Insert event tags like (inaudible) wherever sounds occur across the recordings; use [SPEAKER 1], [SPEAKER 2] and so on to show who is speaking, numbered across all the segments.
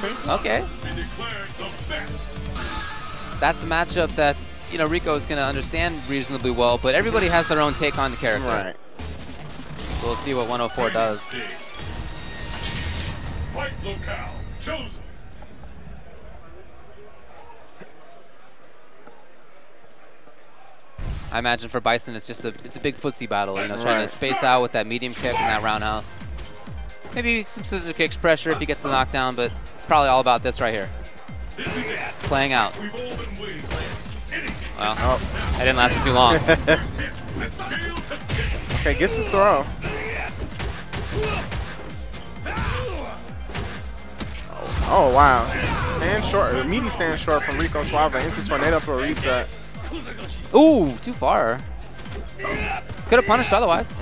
[SPEAKER 1] boxing.
[SPEAKER 2] Okay. That's a matchup that, you know, Rico is going to understand reasonably well, but everybody has their own take on the character.
[SPEAKER 1] Right.
[SPEAKER 2] So we'll see what 104 does.
[SPEAKER 3] Fight locale chosen.
[SPEAKER 2] I imagine for Bison, it's just a it's a big footsie battle. You know, trying
[SPEAKER 1] Right.
[SPEAKER 2] to space out with that medium kick and that roundhouse. Maybe some scissor kicks pressure if he gets the knockdown, but it's probably all about this right here. Playing out.
[SPEAKER 3] We've all been waiting for.
[SPEAKER 2] Well,
[SPEAKER 1] Oh,
[SPEAKER 2] that didn't last for too long. (laughs)
[SPEAKER 1] okay, gets the throw. Oh, oh, wow. Stand short, immediately stand short from Rico Suave into tornado throw reset.
[SPEAKER 2] Ooh, too far. Could have punished otherwise.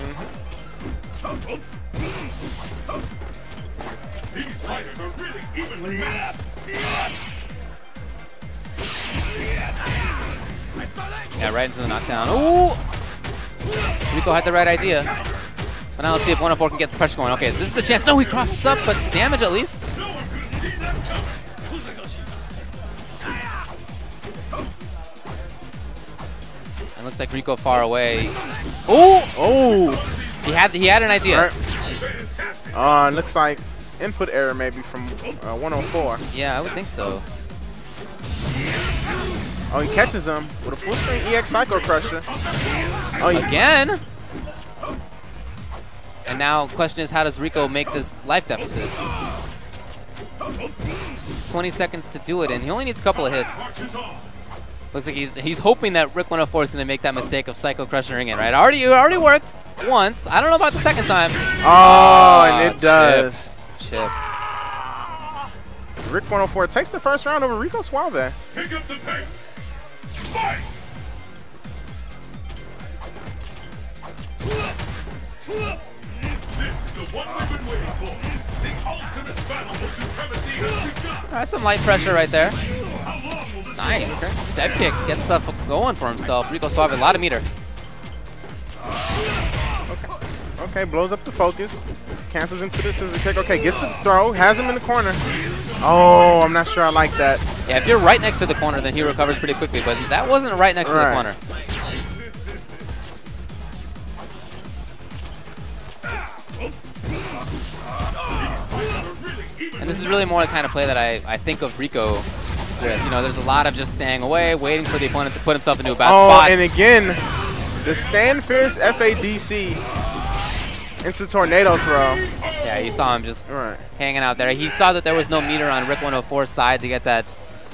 [SPEAKER 2] Yeah, right into the knockdown. Ooh! Rico had the right idea. But now let's see if 104 can get the pressure going. Okay, this is the chance. No, he crosses up, but damage at least. And looks like Rico far away. Ooh!
[SPEAKER 1] Oh,
[SPEAKER 2] He had he had an idea.
[SPEAKER 1] right. Uh, looks like input error maybe from uh, 104.
[SPEAKER 2] Yeah, I would think so.
[SPEAKER 1] Oh, he catches him with a full screen EX Psycho Crusher. Oh,
[SPEAKER 2] Again? And now question is how does Rico make this life deficit? 20 seconds to do it, and he only needs a couple of hits. Looks like he's he's hoping that Rick 104 is going to make that mistake of Psycho Crushing in, right? Already, it already worked once. I don't know about the second time.
[SPEAKER 1] oh, and
[SPEAKER 2] Ah,
[SPEAKER 1] it does.
[SPEAKER 2] Chip.
[SPEAKER 1] Rick 104 takes the first round over Rico Suave.
[SPEAKER 3] Pick up the pace. Fight. This is the one we've been waiting for. The ultimate battle for supremacy has begun.
[SPEAKER 2] All right, some light pressure right there.
[SPEAKER 3] How long
[SPEAKER 2] Nice. Step kick. Gets stuff going for himself. Rico Suave, a lot of meter.
[SPEAKER 1] Okay, blows up the focus. Cancels into the scissor kick. Okay, gets the throw. Has him in the corner. Oh, I'm not sure I like that.
[SPEAKER 2] Yeah, if you're right next to the corner, then he recovers pretty quickly. But that wasn't right next to the
[SPEAKER 1] Right.
[SPEAKER 2] corner. And this is really more the kind of play that I, I think of Rico with. You know, there's a lot of just staying away, waiting for the opponent to put himself into a bad
[SPEAKER 1] Oh,
[SPEAKER 2] spot.
[SPEAKER 1] and again, the Stand Fierce FADC into tornado throw.
[SPEAKER 2] yeah, you saw him just
[SPEAKER 1] right.
[SPEAKER 2] hanging out there. He saw that there was no meter on Rick 104's side to get that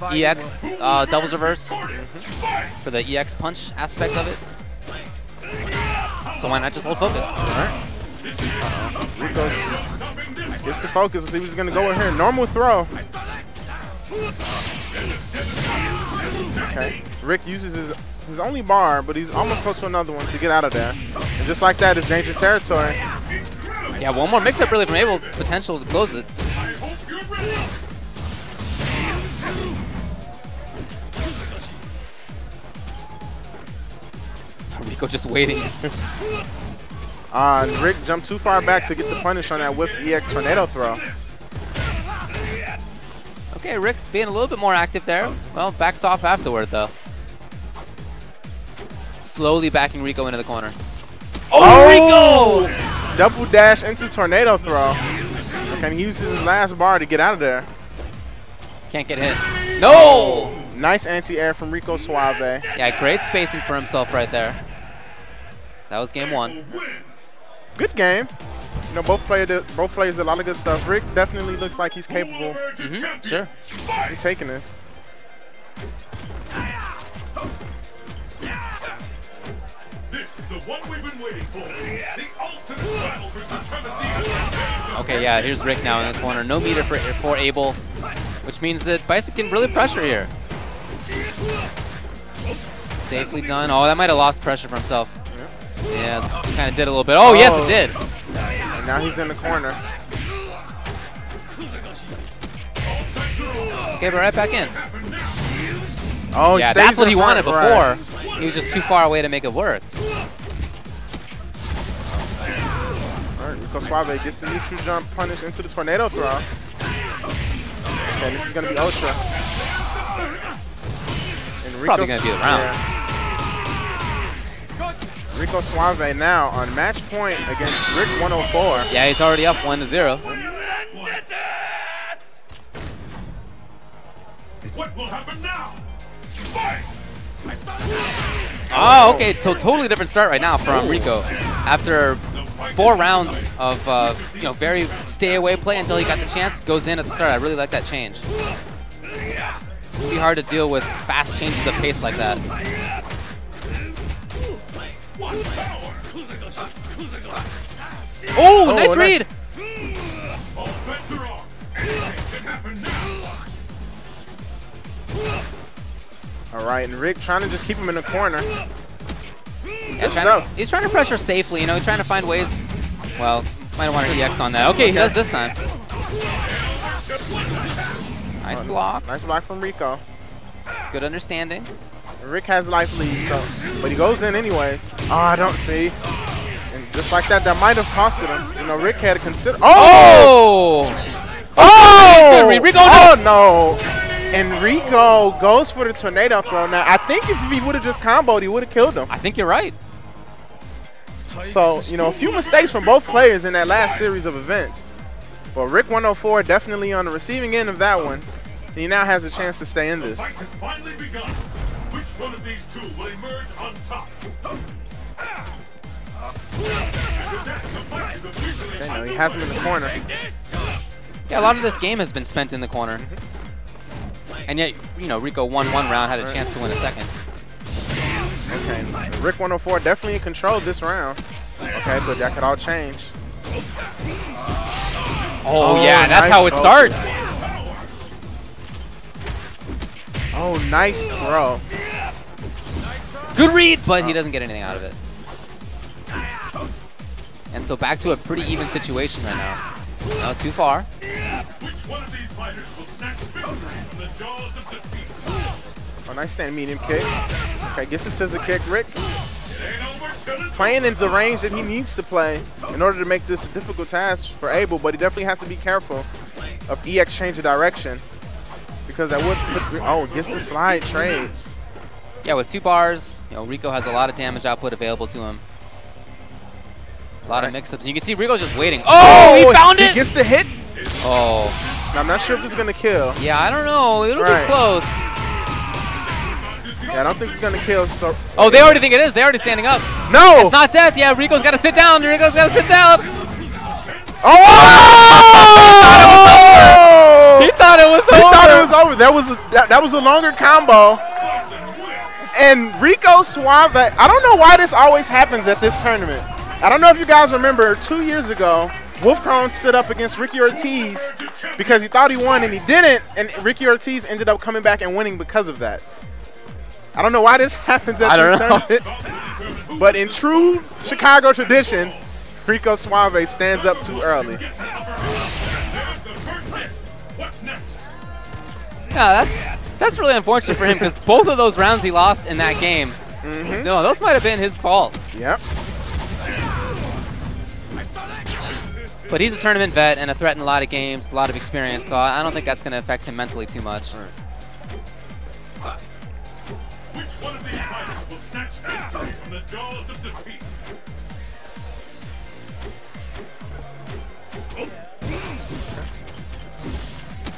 [SPEAKER 2] EX uh, Devil's Reverse for the EX punch aspect of it. So why not just hold focus?
[SPEAKER 1] Rico gets the focus. Let's see he's going to go in here. Normal throw. Okay. Rick uses his, his only bar, but he's almost close to another one to get out of there. And just like that, it's danger territory.
[SPEAKER 2] Yeah, one more mix-up really from Abel's potential to close it.
[SPEAKER 3] I hope you're ready.
[SPEAKER 2] Rico just waiting. (laughs)
[SPEAKER 1] Uh, Rick jumped too far back to get the punish on that whip EX tornado throw.
[SPEAKER 2] Okay, Rick being a little bit more active there. Well, backs off afterward, though. Slowly backing Rico into the corner.
[SPEAKER 1] Oh, Rico! Double dash into tornado throw. Okay, and he uses his last bar to get out of there.
[SPEAKER 2] Can't get hit. No!
[SPEAKER 1] Nice anti-air from Rico Suave.
[SPEAKER 2] Yeah, great spacing for himself right there. That was game one.
[SPEAKER 1] Good game. You know, both players did, both players did a lot of good stuff. Rick definitely looks like he's capable
[SPEAKER 2] Mhm,
[SPEAKER 3] champion.
[SPEAKER 2] sure.
[SPEAKER 1] of taking this.
[SPEAKER 3] One we've been waiting for. The ultimate battle for supremacy.
[SPEAKER 2] Okay, yeah, here's Rick now in the corner. No meter for, for Abel, which means that Bison can really pressure here. Safely done. Oh, that might have lost pressure for himself. Yeah, kind of did a little bit. Oh, yes,
[SPEAKER 1] Oh.
[SPEAKER 2] it did.
[SPEAKER 1] And now he's in the corner.
[SPEAKER 2] Gave it right back in.
[SPEAKER 1] Oh,
[SPEAKER 2] yeah, that's what he wanted before. He was just too far away to make it work.
[SPEAKER 1] All right, Rico Suave gets the neutral jump punish into the tornado throw. Okay, this is gonna be Ultra. And Rico,
[SPEAKER 2] Probably gonna be the round.
[SPEAKER 1] Yeah. Rico Suave now on match point against Rick 104.
[SPEAKER 2] Yeah, he's already up 1 to 0.
[SPEAKER 3] What will happen now? Fight!
[SPEAKER 2] Oh, okay. So totally different start right now from Rico. After four rounds of uh, you know very stay away play until he got the chance, goes in at the start. I really like that change. It'd be hard to deal with fast changes of pace like that. Oh,
[SPEAKER 1] Oh,
[SPEAKER 2] nice read!
[SPEAKER 3] All bets are off. It can happen now.
[SPEAKER 1] All right, and Rick trying to just keep him in the corner.
[SPEAKER 2] Yeah, trying to- he's trying to pressure safely, you know, he's trying to find ways. Well, might want to EX on that. Okay, he does this time. Nice block.
[SPEAKER 1] Nice block from Rico.
[SPEAKER 2] Good understanding.
[SPEAKER 1] Rick has life lead, so but he goes in anyways. Oh, I don't see. And just like that, that might have costed him. You know, Rick had to consider. Oh!
[SPEAKER 2] Oh!
[SPEAKER 1] Oh!
[SPEAKER 2] oh! Read. Rico,
[SPEAKER 1] oh no! And Rico goes for the tornado throw. Now, I think if he would have just comboed, he would have killed him.
[SPEAKER 2] I think you're right.
[SPEAKER 1] So, you know, a few mistakes from both players in that last series of events. But Rick 104 definitely on the receiving end of that one. He now has a chance to stay in this.
[SPEAKER 3] fight has finally begun. Which one of these two will emerge on top? And with that, the fight is officially
[SPEAKER 1] Okay, no, he has him in the corner.
[SPEAKER 2] Yeah, a lot of this game has been spent in the corner. Mm-hmm. And yet, you know, Rico won one round, had a chance to win a second.
[SPEAKER 1] Okay, Rick 104 definitely in control this round. Okay, but that could all change.
[SPEAKER 2] Oh,
[SPEAKER 1] Oh,
[SPEAKER 2] yeah, that's
[SPEAKER 1] nice
[SPEAKER 2] how it starts.
[SPEAKER 1] Oh, nice throw.
[SPEAKER 2] Good read, but he doesn't get anything out of it. And so back to a pretty even situation right now. No, too far.
[SPEAKER 1] Oh, nice stand medium kick. Okay, gets the scissor kick. Rick
[SPEAKER 3] It ain't over till it's
[SPEAKER 1] playing in the range that he needs to play in order to make this a difficult task for Abel, but he definitely has to be careful of EX change of direction because that would put, oh, gets the slide trade.
[SPEAKER 2] Yeah, with two bars, you know, Rico has a lot of damage output available to him. A lot of mix-ups. You can see Rico's just waiting. Oh, he oh, found
[SPEAKER 1] He
[SPEAKER 2] it!
[SPEAKER 1] He gets the hit.
[SPEAKER 2] Oh,
[SPEAKER 1] Now, I'm not sure if it's gonna kill.
[SPEAKER 2] yeah, I don't know. It'll
[SPEAKER 1] Right.
[SPEAKER 2] be close.
[SPEAKER 1] Yeah, I don't think it's gonna kill. So
[SPEAKER 2] Oh, they already think it is. They're already standing up.
[SPEAKER 1] no,
[SPEAKER 2] It's not death. Yeah, Rico's got to sit down. Rico's got to sit down.
[SPEAKER 1] Oh! (laughs)
[SPEAKER 2] He thought it was over.
[SPEAKER 1] He
[SPEAKER 2] over.
[SPEAKER 1] He thought it was over. That was a, that, that was a longer combo. And Rico Suave, I don't know why this always happens at this tournament. I don't know if you guys remember two years ago, Wolfkrone stood up against Ricky Ortiz because he thought he won and he didn't, and Ricky Ortiz ended up coming back and winning because of that. I don't know why this (laughs) happens at
[SPEAKER 2] I
[SPEAKER 1] this
[SPEAKER 2] don't know.
[SPEAKER 1] tournament, but in true Chicago tradition, Rico Suave stands up too early.
[SPEAKER 3] There's the first hit. What's next?
[SPEAKER 2] Yeah, that's that's really unfortunate for him because both of those rounds he lost in that game, mm-hmm. no, those might have been his fault.
[SPEAKER 1] Yep.
[SPEAKER 2] But he's a tournament vet and a threat in a lot of games, a lot of experience, so I I don't think that's going to affect him mentally too much.
[SPEAKER 3] Jaws of defeat?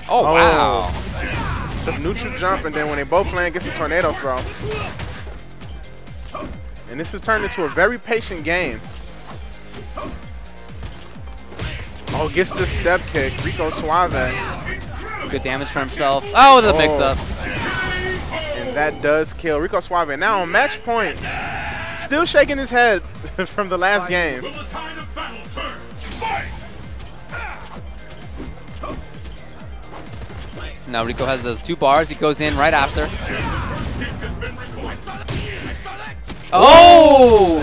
[SPEAKER 2] Oh,
[SPEAKER 1] Oh.
[SPEAKER 2] wow.
[SPEAKER 1] Just neutral jump, and then when they both land, gets a tornado throw. And this has turned into a very patient game. Oh, gets the step kick. Rico Suave.
[SPEAKER 2] Good damage for himself. Oh, the
[SPEAKER 1] Oh.
[SPEAKER 2] mix-up.
[SPEAKER 1] And that does kill Rico Suave. Now on match point, still shaking his head (laughs) from the last game.
[SPEAKER 3] Will the tide of battle turn? Fight!
[SPEAKER 2] Now Rico has those two bars. He goes in right after.
[SPEAKER 3] Kick has been recorded.
[SPEAKER 2] Oh!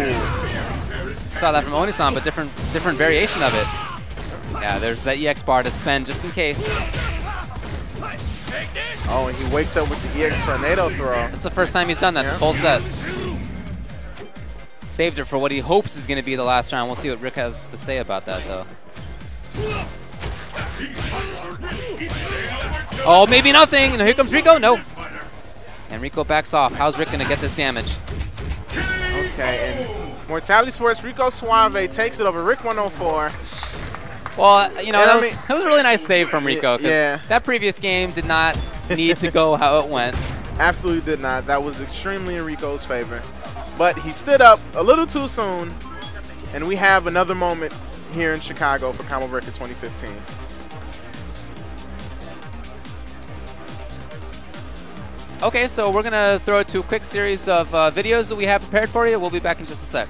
[SPEAKER 2] Saw that from Onisan, but different different variation of it. Yeah, there's that EX bar to spend just in case.
[SPEAKER 1] Oh, and he wakes up with the EX tornado throw.
[SPEAKER 2] That's the first time he's done that this whole set. Saved it for what he hopes is going to be the last round. We'll see what Rick has to say about that, though.
[SPEAKER 3] These fighters are ready. It ain't over till
[SPEAKER 2] Oh, maybe nothing. And here comes Rico. No. And Rico backs off. How's Rick going to get this damage?
[SPEAKER 1] Okay, and Mortality Sports, Rico Suave takes it over Rick 104.
[SPEAKER 2] Well, you know, that
[SPEAKER 1] I
[SPEAKER 2] was,
[SPEAKER 1] mean-
[SPEAKER 2] that was a really nice save from Rico because
[SPEAKER 1] yeah.
[SPEAKER 2] that previous game did not need to go how it went. (laughs)
[SPEAKER 1] Absolutely did not. That was extremely in Rico's favor. But he stood up a little too soon, and we have another moment here in Chicago for Combo Breaker 2015.
[SPEAKER 2] Okay, so we're going to throw to a quick series of uh, videos that we have prepared for you. We'll be back in just a sec.